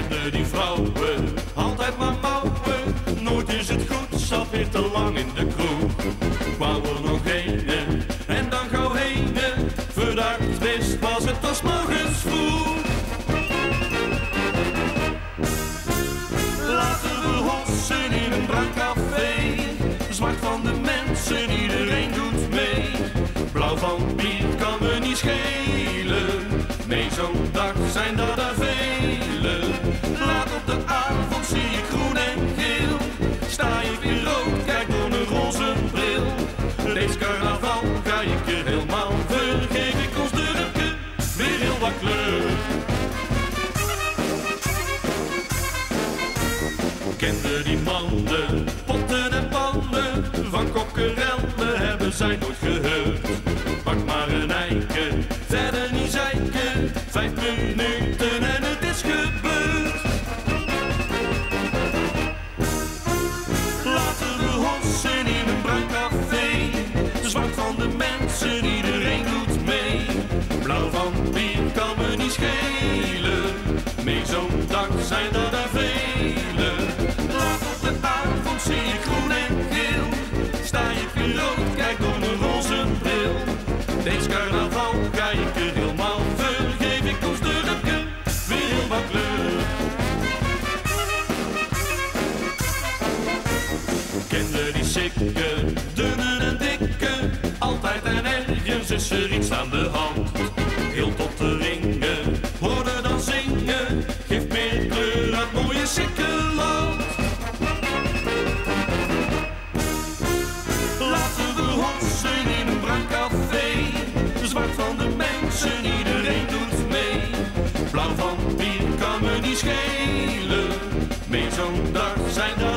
Kende die vrouwen, altijd maar mouwen. Nooit is het goed, zat weer te lang in de kroeg. Wou er nog een en dan gauw heen. Verdacht wist was het pas morgens vroeg. Laten we hossen in een brandcafé. Zwart van de mensen, iedereen doet mee. Blauw van bier kan me niet schelen. Nee, zo'n dag zijn er carnaval ga ik er helemaal vergeef ik ons dorpje weer heel wat kleur. Kende die mannen, Bier kan me niet schelen. Mee zo'n dag zijn er daar vele Laat op de avond zie ik groen en geel. Sta je rood, kijk een roze bril. Deze carnaval ga ik er helemaal vergeef ik ons dorpje weer heel wat kleur Kende die sikke, dunne en dikke Altijd en ergens is er iets aan de hand zondag zijn er